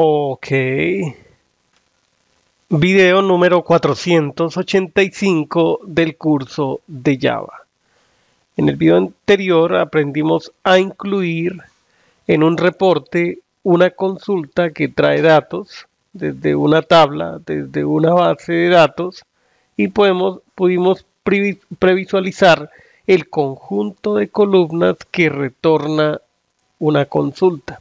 Ok. Video número 485 del curso de Java. En el video anterior aprendimos a incluir en un reporte una consulta que trae datos desde una tabla, desde una base de datos y podemos, pudimos previsualizar el conjunto de columnas que retorna una consulta.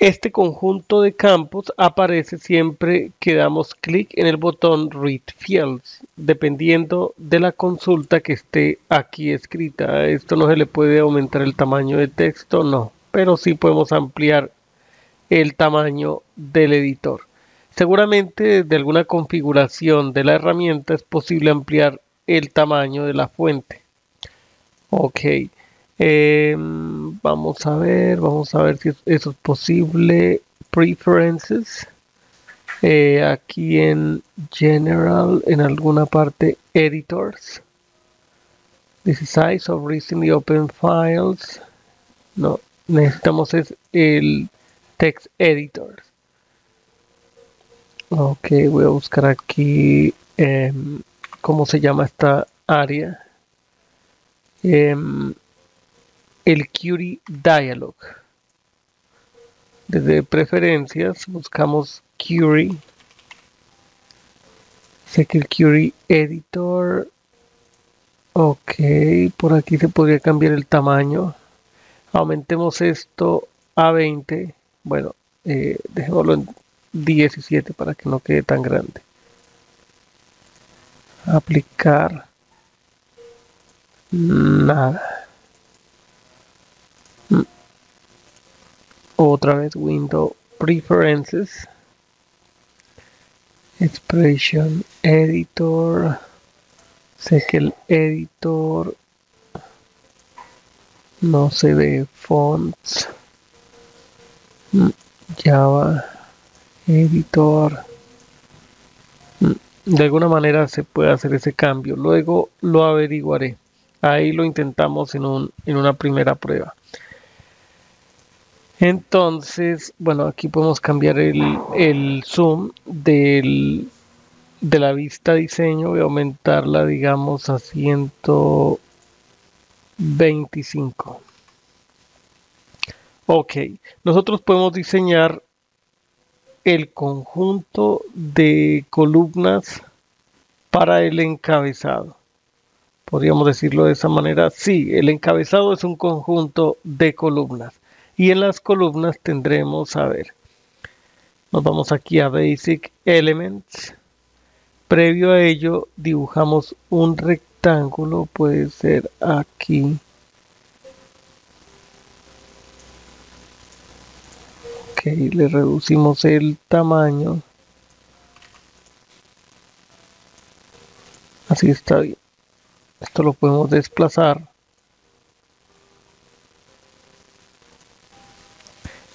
Este conjunto de campos aparece siempre que damos clic en el botón Read Fields, dependiendo de la consulta que esté aquí escrita. Esto no se le puede aumentar el tamaño de texto, no, pero sí podemos ampliar el tamaño del editor. Seguramente desde alguna configuración de la herramienta es posible ampliar el tamaño de la fuente. Ok. Em, vamos a ver, vamos a ver si eso es posible. Preferences. Eh, aquí en General, en alguna parte, Editors. This is size of recently open files. No, necesitamos es el text editor. Ok, voy a buscar aquí em, cómo se llama esta área. Em, el Query Dialog. Desde preferencias buscamos Query. Sé que el Query Editor. Ok, por aquí se podría cambiar el tamaño. Aumentemos esto a 20. Bueno, eh, dejémoslo en 17 para que no quede tan grande. Aplicar. Nada. Otra vez window preferences. Expression editor. Sé que el editor no se ve fonts. Mm, java editor. Mm, de alguna manera se puede hacer ese cambio. Luego lo averiguaré. Ahí lo intentamos en, un, en una primera prueba entonces, bueno, aquí podemos cambiar el, zoom de la vista diseño. Voy aumentarla, digamos, a 125. Ok, nosotros podemos diseñar el conjunto de columnas para el encabezado. Podríamos decirlo de esa manera. Sí, el encabezado es un conjunto de columnas y en las columnas tendremos, a ver, nos vamos aquí a Basic Elements. Previo a ello dibujamos un rectángulo, puede ser aquí. Ok, le reducimos el tamaño. Así está bien. Esto lo podemos desplazar.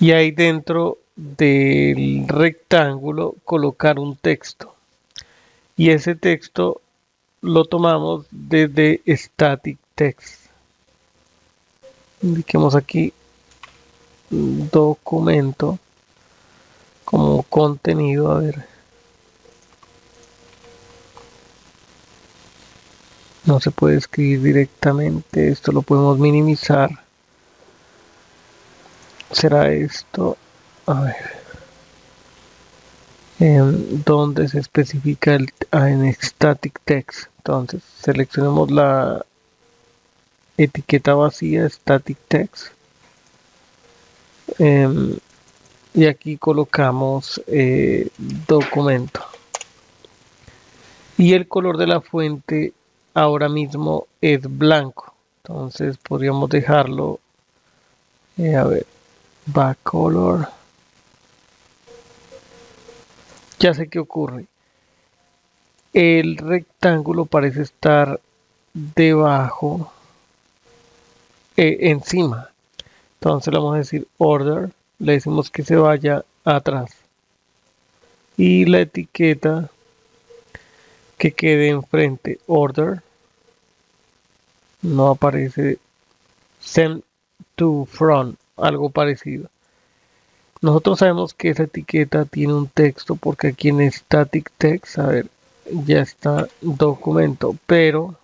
Y ahí dentro del rectángulo colocar un texto. Y ese texto lo tomamos desde static text. Indiquemos aquí documento como contenido a ver. No se puede escribir directamente esto lo podemos minimizar será esto a ver. En donde se especifica el, en static text entonces seleccionemos la etiqueta vacía static text. Em, y aquí colocamos eh, documento. Y el color de la fuente ahora mismo es blanco. Entonces podríamos dejarlo eh, a ver color ya sé qué ocurre. El rectángulo parece estar debajo eh, encima. Entonces le vamos a decir order. Le decimos que se vaya atrás. Y la etiqueta que quede enfrente order no aparece send to front algo parecido. Nosotros sabemos que esa etiqueta tiene un texto porque aquí en static text, a ver, ya está documento, pero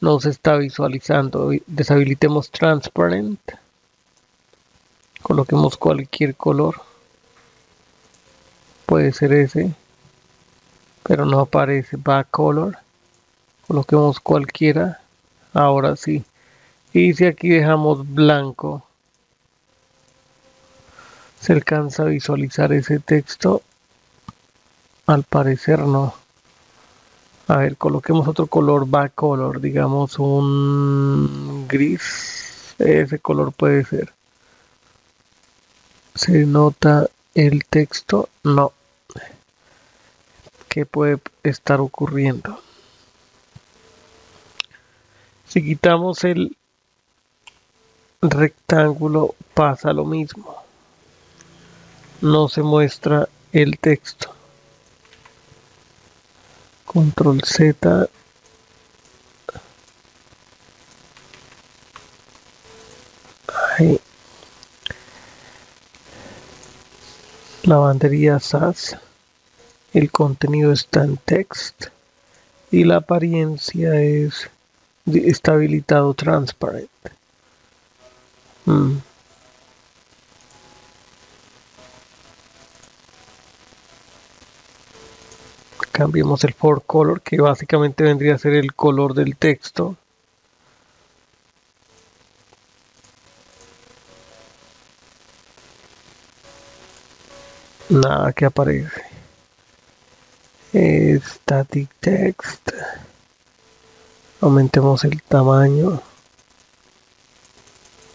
no se está visualizando. Deshabilitemos transparent. Coloquemos cualquier color. Puede ser ese, pero no aparece back color. Coloquemos cualquiera. Ahora sí. Y si aquí dejamos blanco, ¿se alcanza a visualizar ese texto? Al parecer no. A ver, coloquemos otro color, back color, digamos un gris. Ese color puede ser. ¿Se nota el texto? No. ¿Qué puede estar ocurriendo? Si quitamos el rectángulo pasa lo mismo. No se muestra el texto. Control Z. Ahí. Lavandería SAS. El contenido está en text. Y la apariencia es está habilitado transparent. Mm. Cambiemos el for color, que básicamente vendría a ser el color del texto. Nada que aparece. Static text. Aumentemos el tamaño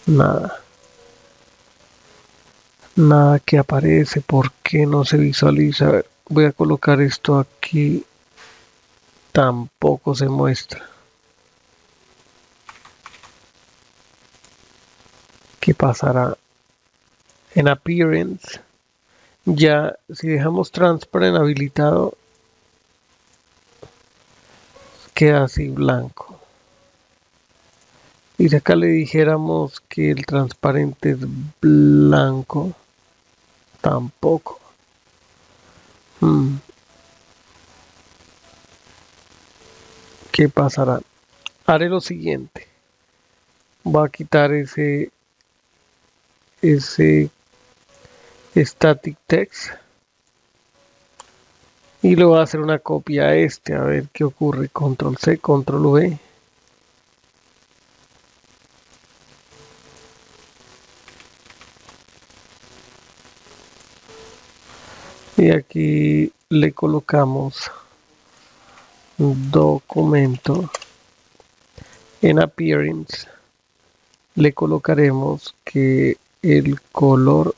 nada nada que aparece ¿por qué no se visualiza? Voy a colocar esto aquí tampoco se muestra ¿qué pasará? en appearance ya si dejamos transparent habilitado queda así blanco y si acá le dijéramos que el transparente es blanco, tampoco. Hmm. ¿Qué pasará? Haré lo siguiente. Voy a quitar ese ese static text y le voy a hacer una copia a este a ver qué ocurre control C control V y aquí le colocamos documento. En appearance le colocaremos que el color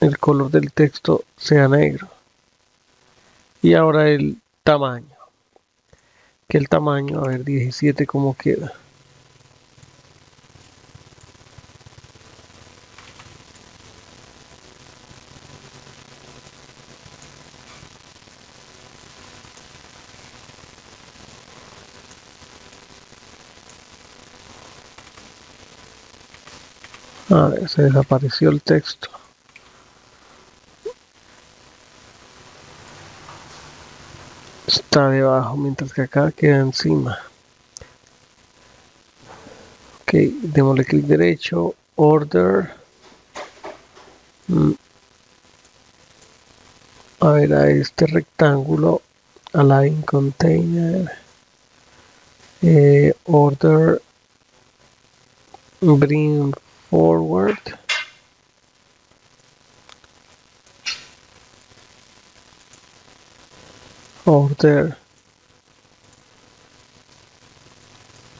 el color del texto sea negro. Y ahora el tamaño. Que el tamaño a ver 17 como queda A ver, se desapareció el texto. Está debajo, mientras que acá queda encima. Ok, démosle clic derecho, order. Mm. A ver, a este rectángulo, align container, eh, order, bring forward. Order.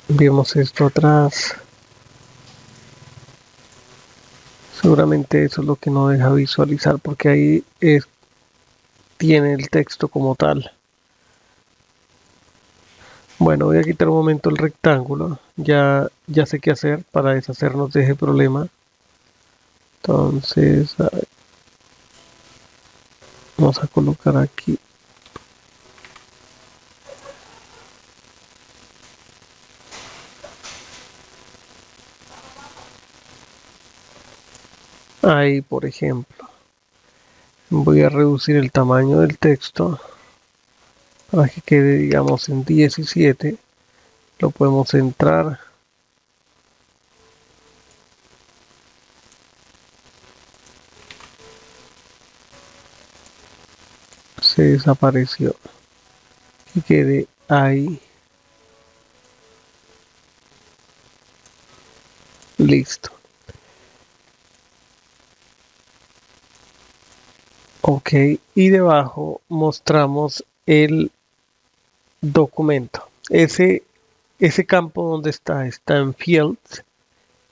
Vemos esto atrás. Seguramente eso es lo que no deja visualizar porque ahí es, tiene el texto como tal. Bueno, voy a quitar un momento el rectángulo. Ya, ya sé qué hacer para deshacernos de ese problema. Entonces, vamos a colocar aquí. ahí por ejemplo voy a reducir el tamaño del texto para que quede digamos en 17 lo podemos entrar. Se desapareció. Y quede ahí. Listo. Ok y debajo mostramos el documento. Ese ese campo donde está está en fields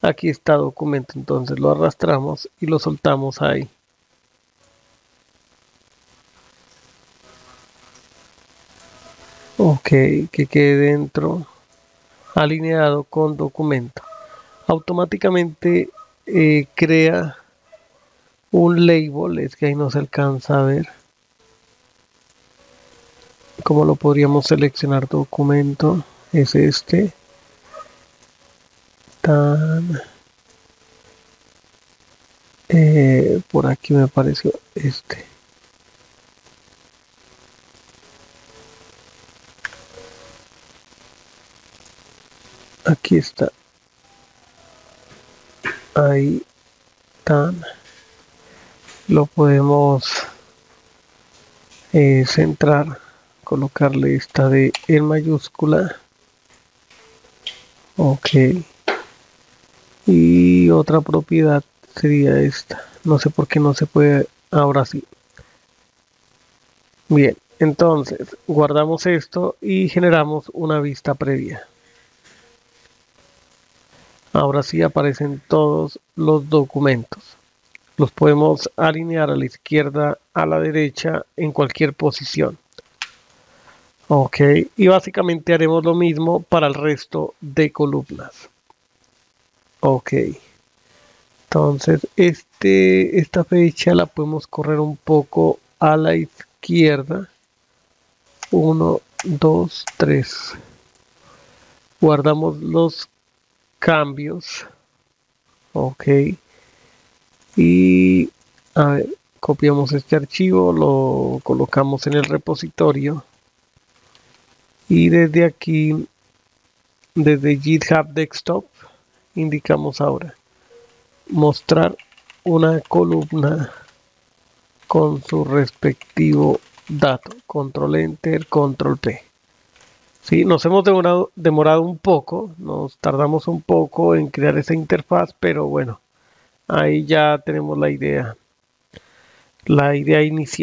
aquí está documento entonces lo arrastramos y lo soltamos ahí. Ok que quede dentro alineado con documento. Automáticamente eh, crea un label es que ahí no se alcanza a ver. Como lo podríamos seleccionar documento es este. Tan. Eh, por aquí me pareció este. Aquí está. Ahí tan. Lo podemos eh, centrar colocarle esta de en mayúscula ok. Y otra propiedad sería esta. No sé por qué no se puede ahora sí. Bien entonces guardamos esto y generamos una vista previa. Ahora sí aparecen todos los documentos. Los podemos alinear a la izquierda a la derecha en cualquier posición ok y básicamente haremos lo mismo para el resto de columnas. Ok. Entonces este esta fecha la podemos correr un poco a la izquierda. 1 2 3 guardamos los cambios. Ok. Y a ver, copiamos este archivo lo colocamos en el repositorio y desde aquí desde github desktop indicamos ahora mostrar una columna con su respectivo dato control enter control p Sí, nos hemos demorado, demorado un poco, nos tardamos un poco en crear esa interfaz, pero bueno, ahí ya tenemos la idea, la idea inicial.